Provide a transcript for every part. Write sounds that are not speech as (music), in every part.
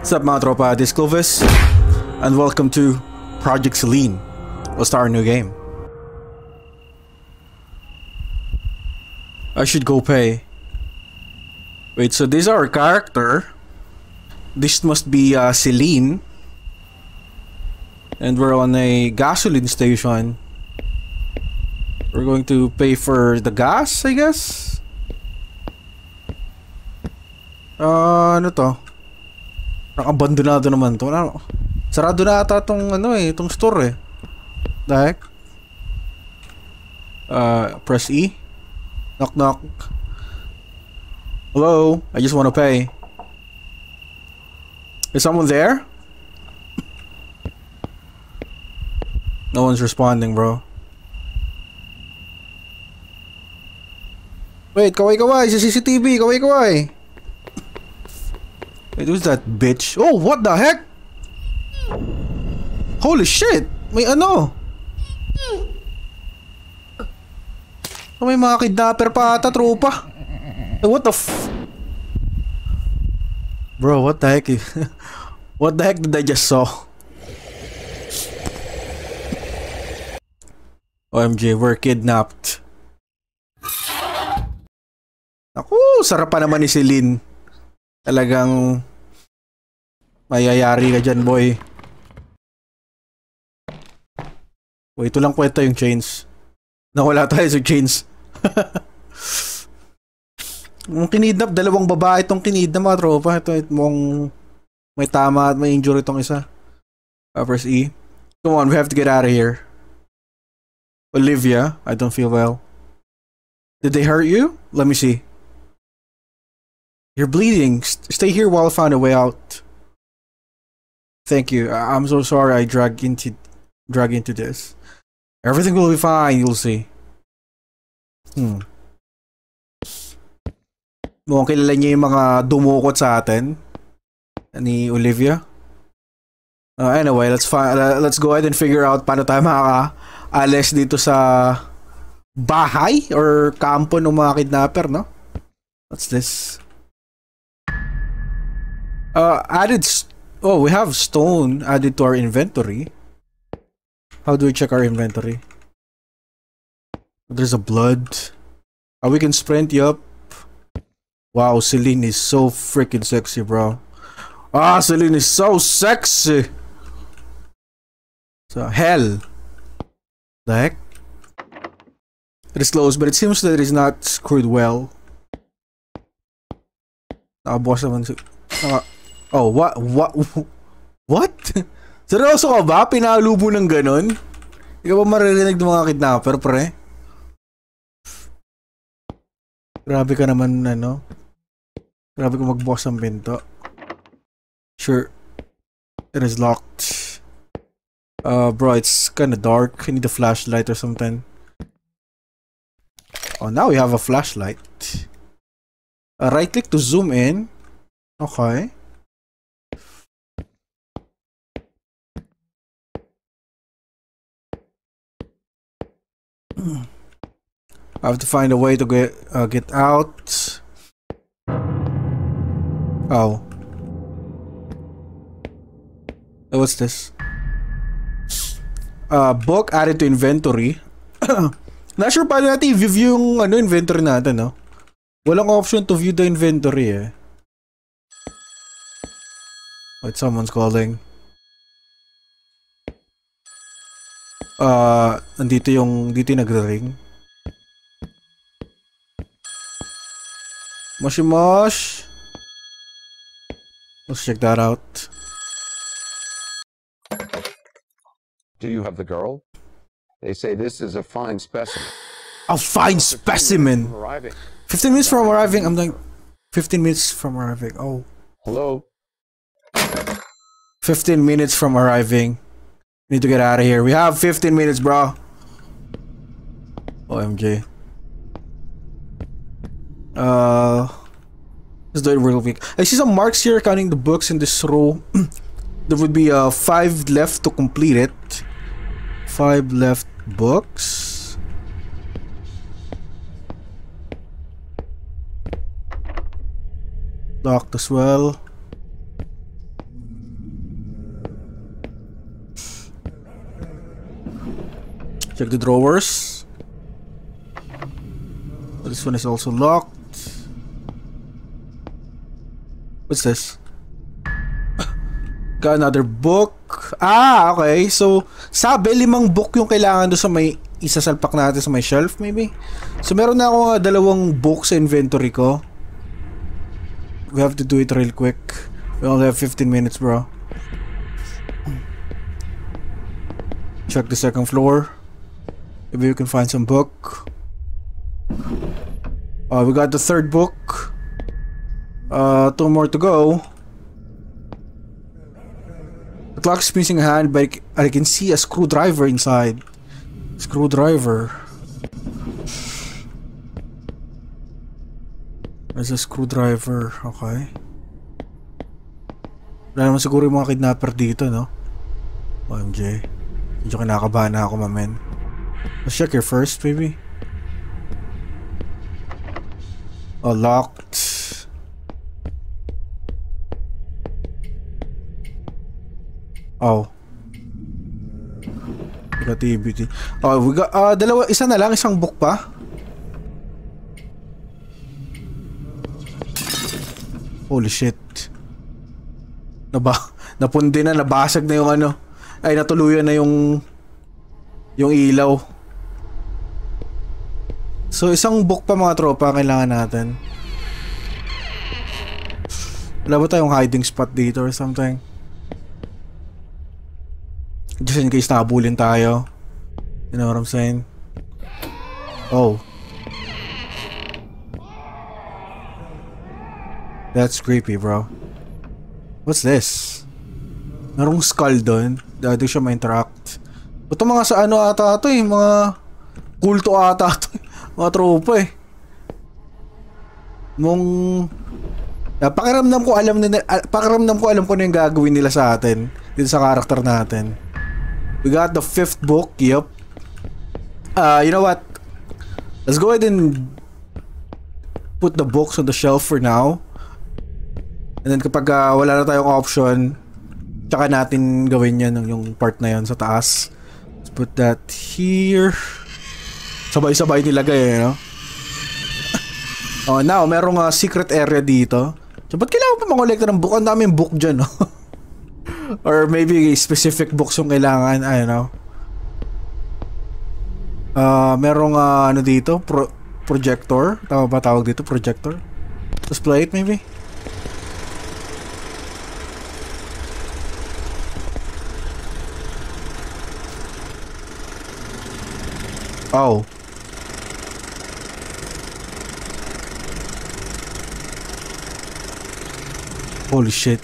What's up mga tropa, this is Clovis and welcome to Project Celine. Start a new game. I should go pay. Wait, so this is our character. This must be uh, Celine. And we're on a gasoline station. We're going to pay for the gas, I guess? Uh, ano to? Nakabandonado naman to. Ano? Sarado na ata tong ano eh, tong store eh. The? Uh, press E. Knock knock. Hello? I just want to pay. Is someone there? No one's responding, bro. Wait, kaway-kaway sa CCTV, kaway-kaway. Wait, who's that bitch? Oh, what the heck? Holy shit! May ano? Oh, may mga kidnapper pa ata, tropa. Hey, what the f... Bro, what the heck? (laughs) what the heck did I just saw? OMG, we're kidnapped. Ako, sarap pa naman ni Celine. Talagang mayayari ka dyan, boy. O, ito lang kwento yung chains. Nawala tayo sa chains. (laughs) Yung kinidnap, dalawang babae itong kinidnap mga tropa. Ito, ito mong may tama at may injury itong isa. Press E. Come on, we have to get out of here. Olivia, I don't feel well. Did they hurt you? Let me see. You're bleeding. stay here while I find a way out. Thank you. I- I'm so sorry I drag into drag into this. Everything will be fine, you'll see. Hmm. Mukhang kilala niya yung mga dumukot sa atin. Ni Olivia. Uh, anyway, let's fi- let's go ahead and figure out paano tayo makaka-alis dito sa bahay or kampo ng mga kidnapper, no? What's this? Uh, added... oh, we have stone added to our inventory. How do we check our inventory? There's a blood. Oh, we can sprint, yup. Wow, Celine is so freaking sexy, bro. Ah, Celine is so sexy. So, hell. The heck? It is closed, but it seems that it is not screwed well. Nakabukas naman si... Naka... Oh, what? What? (laughs) What? Seryoso ka ba? Pinalubo ng ganon? Hindi ka ba maririnig ng mga kidnapper, pre? Grabe ka naman, ano? Grabe ka magbukas ng pinto. Sure. It is locked. Uh, bro, it's kinda dark. I need a flashlight or something. Oh, now we have a flashlight. Uh, right click to zoom in. Okay. I have to find a way to get uh, get out. Oh. What's this? Uh, book added to inventory. (coughs) Not sure paano natin i-view yung ano, inventory natin, no? Walang option to view the inventory, eh. Wait, someone's calling. Uh, nandito yung, dito nagre-ring. Moshi Mosh. Let's check that out. Do you have the girl? They say this is a fine specimen. A fine specimen. arriving. 15 minutes from arriving. I'm like 15 minutes from arriving. Oh. Hello? 15 minutes from arriving. Need to get out of here. We have 15 minutes, bro. OMG. Uh, let's do it real quick. I see some marks here counting the books in this row. (clears throat) there would be uh, five left to complete it. Five left books. Locked as well. Check the drawers. This one is also locked. What's this? (laughs) Got another book. Ah, okay. So, sabi limang book yung kailangan do sa may isasalpak natin sa may shelf maybe. So, meron na ako dalawang book sa inventory ko. We have to do it real quick. We only have 15 minutes, bro. Check the second floor. Maybe we can find some book. Uh, we got the third book. Uh, two more to go. The clock is missing a hand, but I can see a screwdriver inside. Screwdriver. There's a screwdriver. Okay. Wala naman siguro yung mga kidnapper dito, no? OMG. Medyo kinakabahan na ako, mamen. Let's check here first, baby. Oh, locked. Oh. Negativity. Oh, we got, uh, dalawa, isa na lang, isang book pa. Holy shit. Naba, (laughs) napundi na, nabasag na yung ano. Ay, natuluyan na yung yung ilaw. So, isang book pa mga tropa kailangan natin. Wala ba tayong hiding spot dito or something? Just in case nakabulin tayo. You know what I'm saying? Oh. That's creepy, bro. What's this? Merong skull doon. Dati siya ma-interact. Ito mga sa ano ata ito eh. Mga kulto ata ito. Mga tropa eh. Mong... Uh, pakiramdam ko alam nila, uh, pakiramdam ko alam ko na yung gagawin nila sa atin dito sa karakter natin. We got the fifth book, yep. Uh, you know what? Let's go ahead and put the books on the shelf for now. And then kapag uh, wala na tayong option, tsaka natin gawin yan yung part na yan sa taas. Let's put that here. Sabay-sabay nilagay, eh, no? oh, now, merong uh, secret area dito. So, ba't kailangan pa mangolekta ng book? Ang daming book dyan, no? (laughs) Or maybe specific books yung kailangan, I don't know. Uh, merong uh, ano dito, pro projector. Tama ba tawag dito? Projector? Let's play it maybe? Oh. Holy shit.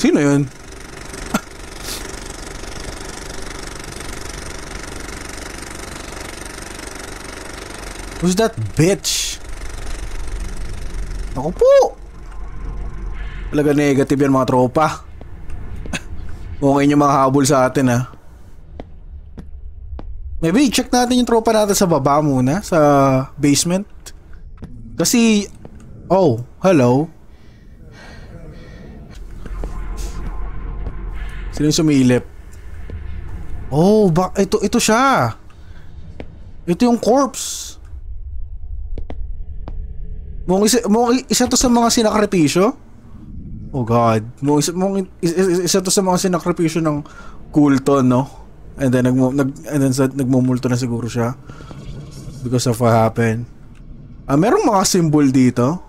Sino yun? (laughs) Who's that bitch? Ako po! Talaga negative yan mga tropa. (laughs) Okay yung mga habol sa atin ha. Maybe check natin yung tropa natin sa baba muna, sa basement. Kasi, oh, hello. Sino yung sumilip? Oh, ba ito ito siya. Ito yung corpse. Mong isa, mong isa to sa mga sinakripisyo? Oh god. Mong isa, mong isa, isa to sa mga sinakripisyo ng kulto, no? And then nag, nag and then nagmumulto na siguro siya because of what happened. Ah, merong mga symbol dito.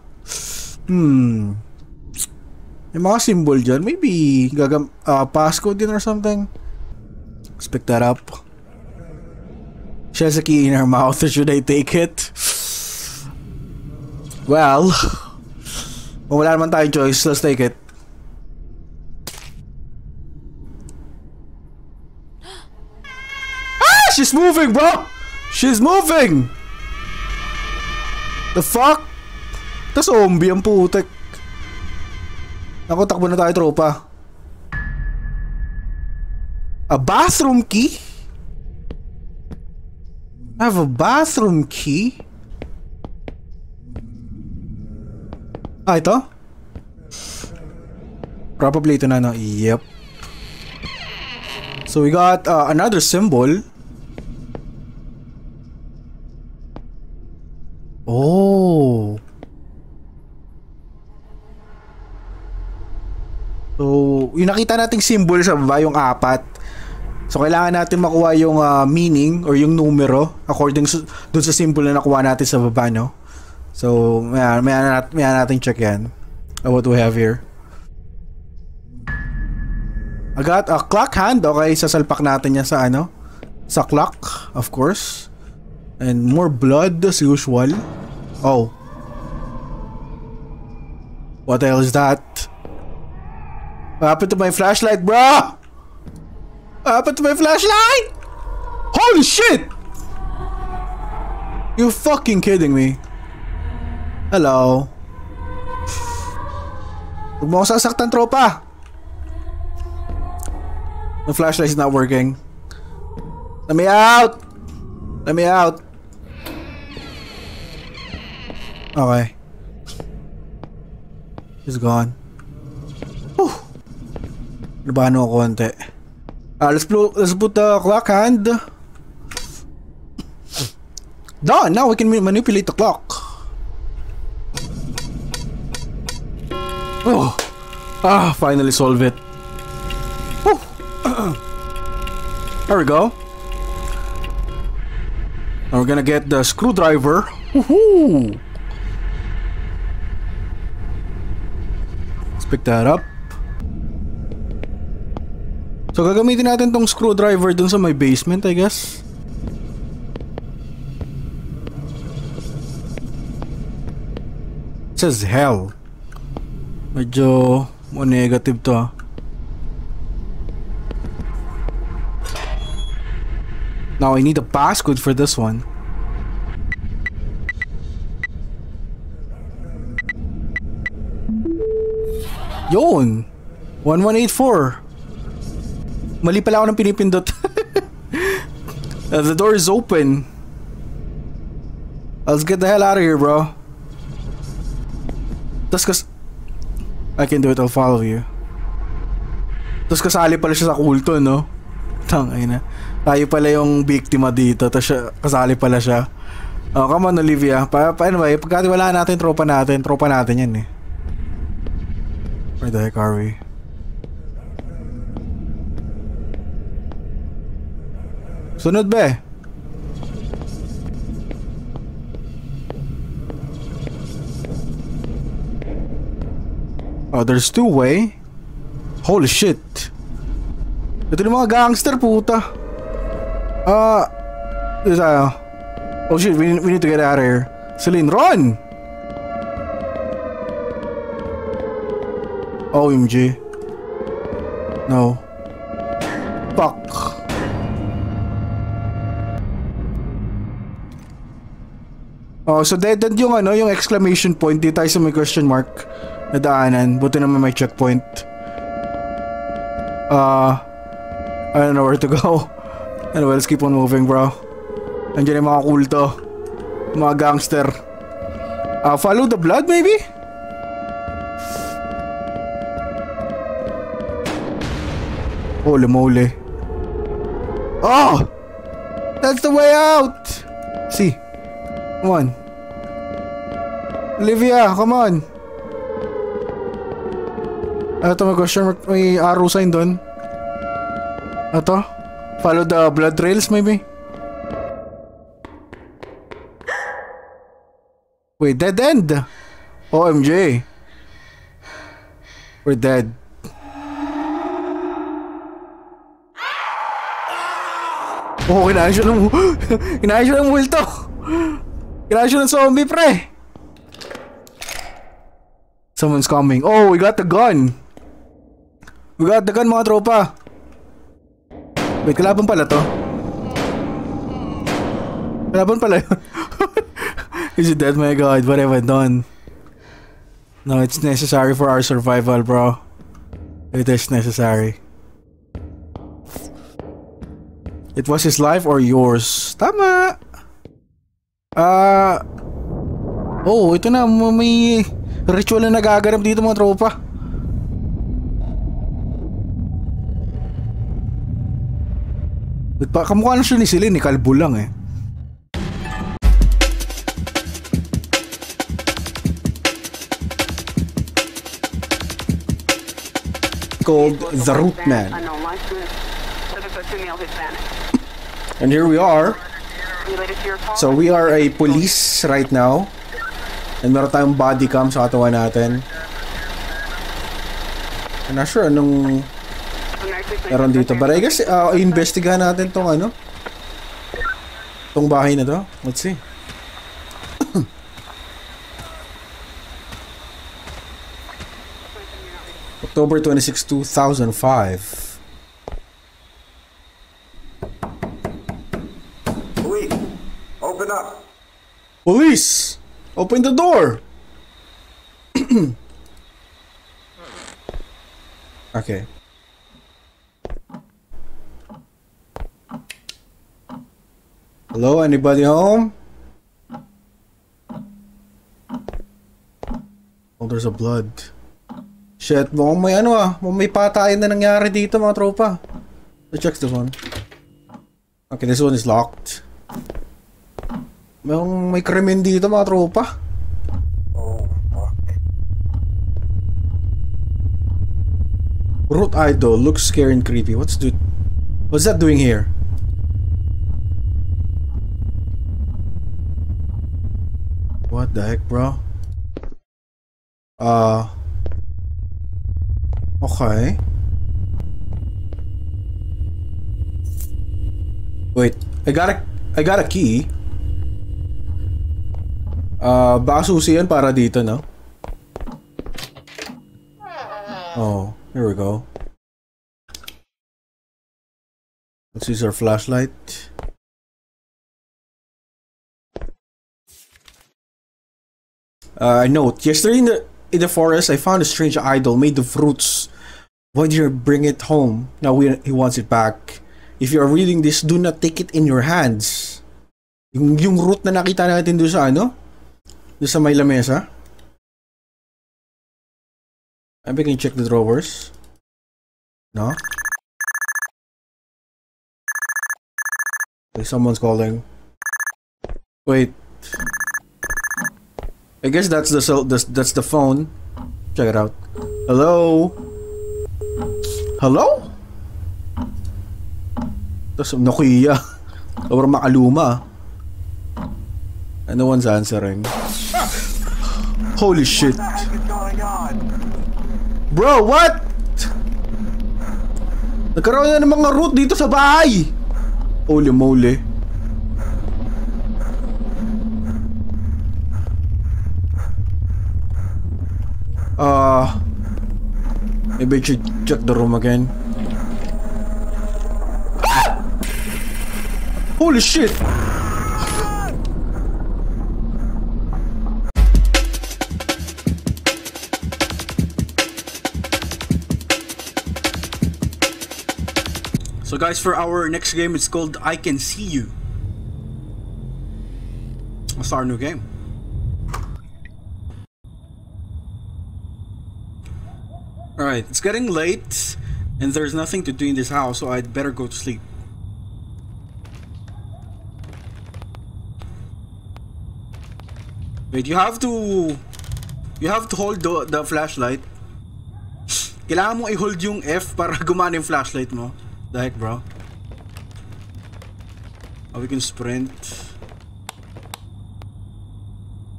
Hmm. May mga symbol dyan. Maybe gagam uh, passcode din or something. Let's pick that up. She has a key in her mouth. (laughs) Should I take it? Well, kung wala naman tayong choice, let's take it. ah! She's moving, bro! She's moving! The fuck? Tas zombie ang putek. Naku, takbo na tayo, tropa. A bathroom key? I have a bathroom key? Ah, ito? Probably ito na, no? Yep. So we got uh, another symbol. Oh. Yung nakita nating symbol sa baba, yung apat. So, kailangan natin makuha yung uh, meaning or yung numero according sa, dun sa symbol na nakuha natin sa baba, no? So, may, may, may natin check yan. Uh, what do we have here? I got a clock hand. Okay, sasalpak natin yan sa ano? Sa clock, of course. And more blood as usual. Oh. What the hell is that? What happened to my flashlight, bro? What happened to my flashlight? Holy shit! You fucking kidding me? Hello? Huwag mo ako sasaktan, tropa! The flashlight is not working. Let me out! Let me out! Okay. He's gone. Whew. Nabahan ako konti. Uh, let's, put, let's put the clock hand. Done! Now we can manipulate the clock. Oh! Ah, finally solve it. Whew. there we go. Now we're gonna get the screwdriver. Woohoo! Let's pick that up. So gagamitin natin tong screwdriver dun sa may basement I guess. It says hell. Medyo mo negative to ah. Now I need a passcode for this one. Yun! 1184 Mali pala ako ng pinipindot. (laughs) uh, the door is open. Let's get the hell out of here, bro. Tapos kas... I can do it, I'll follow you. Tapos kasali pala siya sa kulto, no? Tangay na. Tayo pala yung biktima dito, tapos kasali pala siya. Oh, come on, Olivia. Pa, pa anyway, pagkatiwalaan natin, tropa natin. Tropa natin yan, eh. Where the heck are we? Sunod? Oh, there's two way. Holy shit. Ito yung mga gangster puta. Ah, uh, Oh shit, we, we need to get out of here. Celine, run! OMG. No. Oh, so dead end yung ano, yung exclamation point. Di tayo sa may question mark na daanan. Buti naman may checkpoint. Uh, I don't know where to go. (laughs) Anyway, let's keep on moving, bro. Nandiyan yung mga kulto. Mga gangster. Uh, follow the blood, maybe? Holy moly. Oh! That's the way out! See. Come on. Olivia, come on. Ito may question mark, may arrow sign doon. Ito. Follow the blood trails maybe. Wait, dead end. OMG. We're dead. Oh, kinain siya ng... (gasps) kinain siya ng multo. (gasps) Kailangan siya ng zombie, pre. Someone's coming. Oh, we got the gun. We got the gun, mga tropa. Wait, kalaban pala to. Kalaban pala yun. (laughs) Is it dead? My god, what have I done? No, it's necessary for our survival, bro. It is necessary. It was his life or yours. Tama! Ah... Uh, oh, ito na. May Ritual na nagaganap dito mga tropa. Kamukha na siya ni Celine, eh. kalbo lang eh. called The Root Man. And here we are. So we are a police right now. And meron tayong body cam sa katawan natin. I'm not sure anong meron dito. But I guess, uh, investigahan natin tong ano. Tong bahay na to. Let's see. (coughs) October 26, 2005. Police, open up. Police! Open the door! (clears throat) okay. Hello, anybody home? Oh, there's a blood. Shit, mukhang may ano ah. Mukhang may patayan na nangyari dito mga tropa. Let's check this one. Okay, this one is locked. May, may krimen dito mga tropa. Oh, fuck. Root idol looks scary and creepy. What's do What's that doing here? What the heck, bro? Uh Okay. Wait, I got a I got a key. Uh, baka susi yan para dito, no? Oh, here we go. Let's use our flashlight. Uh, note, yesterday in the, in the forest, I found a strange idol made of roots. Why did you bring it home? Now we, he wants it back. If you are reading this, do not take it in your hands. Yung, yung root na nakita natin doon sa ano? Doon sa may lamesa. Maybe can check the drawers. No? Okay, someone's calling. Wait. I guess that's the cell. That's, that's the phone. Check it out. Hello. Hello. Tapos Nokia. (laughs) Sobrang makaluma. And no one's answering. Holy shit. Bro, what? Nagkaroon na ng mga root dito sa bahay. Holy moly. Uh, maybe I should check the room again. Holy shit! So guys, for our next game, it's called I Can See You. Let's start a new game. Alright, it's getting late, and there's nothing to do in this house, so I'd better go to sleep. Wait, you have to... You have to hold the, the flashlight. Kailangan mo i-hold yung F para (laughs) gumana yung flashlight mo. The heck, bro? Oh, we can sprint.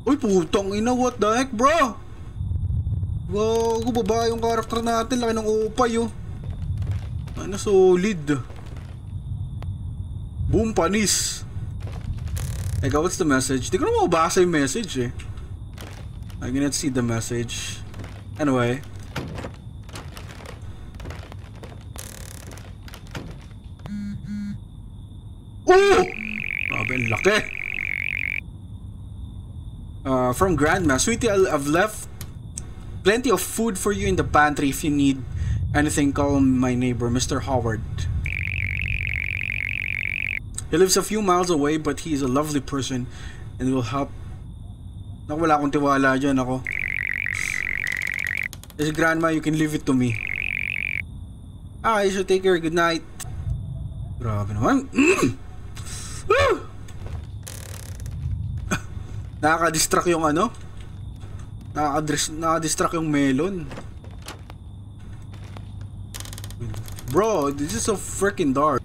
Uy, putang ina, what the heck, bro? Gago, baba yung karakter natin. Laki ng upay, oh. Ano, solid. Boom, panis. Eka, what's the message? Di ko na mabasa yung message, eh. I cannot see the message. Anyway. Oh! Grabe, ang. Uh, from Grandma, Sweetie, I've left plenty of food for you in the pantry if you need anything. Call my neighbor, Mr. Howard. He lives a few miles away, but he is a lovely person and will help. Naku, wala akong tiwala dyan ako. Yes, Grandma, you can leave it to me. Ah, you should take care. Good night. Grabe naman. (clears throat) Nakaka-distract yung ano? Nakaka-dis- Nakaka-distract yung melon. Bro, this is so freaking dark.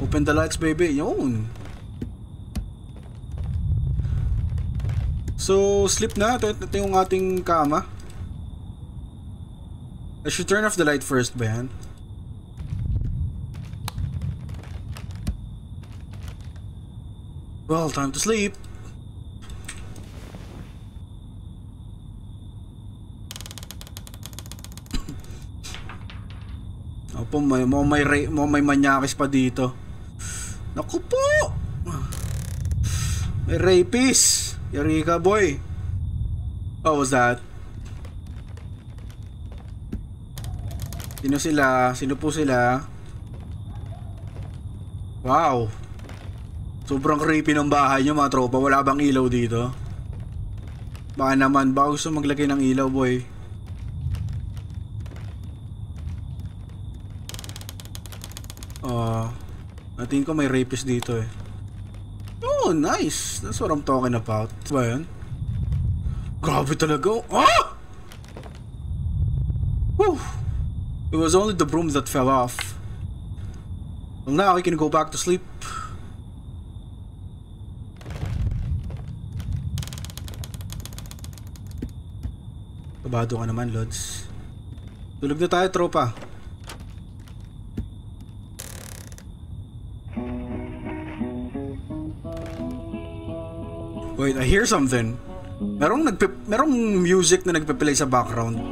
Open the lights, baby. Yun. So, sleep na. Ito, ito yung ating kama. I should turn off the light first ba yan? Well, time to sleep. Opo, may, mo may, mo may manyakis pa dito. Naku po! May rapist! Eureka boy! What was that? Sino sila? Sino po sila? Wow! Sobrang creepy ng bahay nyo mga tropa. Wala bang ilaw dito? Baka naman, baka gusto maglagay ng ilaw boy. Ah, natin ko may rapist dito eh. Oh, nice. That's what I'm talking about. Ba yan? Grabe talaga. Ah! Whew. It was only the broom that fell off. Well, now I can go back to sleep. Kabado ka naman, Lods. Tulog na tayo, tropa. Wait, I hear something. Merong nagpe merong music na nagpe-play sa background.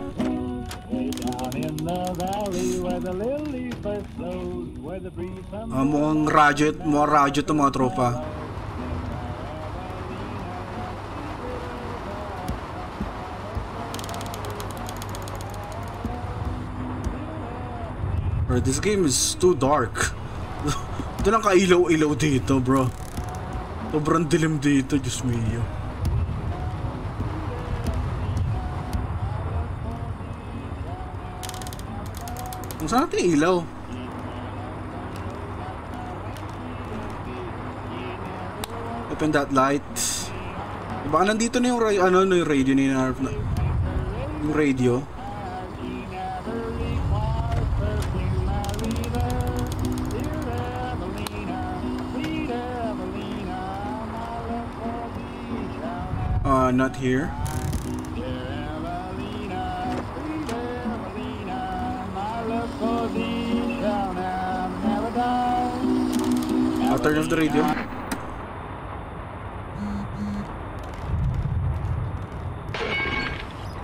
Ah, mukhang radyo, mukhang radyo to mga tropa. Bro, this game is too dark. Ito lang kailaw-ilaw dito, bro. Sobrang dilim dito, Diyos mio. Kung saan natin ilaw? Open that light. Baka nandito na yung, ano, no, yung radio na, yung radio. Uh, not here. I'll turn off the radio.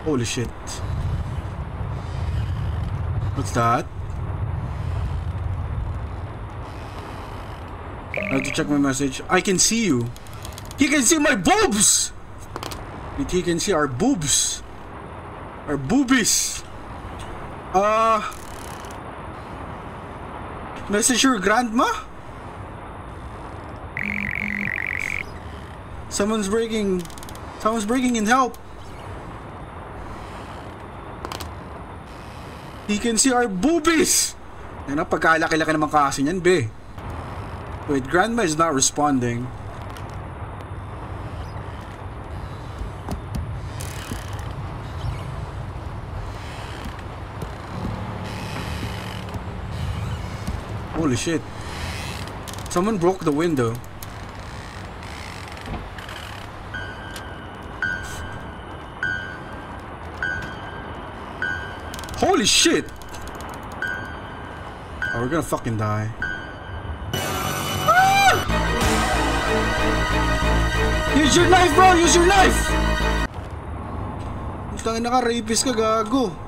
Holy shit. What's that? I have to check my message. I can see you. He can see my boobs! Wait, he can see our boobs. Our boobies. Uh... Message your grandma? Someone's breaking... Someone's breaking in help. He can see our boobies! Yan na, pagkalaki-laki naman kasi niyan, be. Wait, grandma is not responding. Holy shit. Someone broke the window. Holy shit! Oh, we're gonna fucking die. Ah! Use your knife, bro! Use your knife! Gusto nga naka-rapist ka, gago.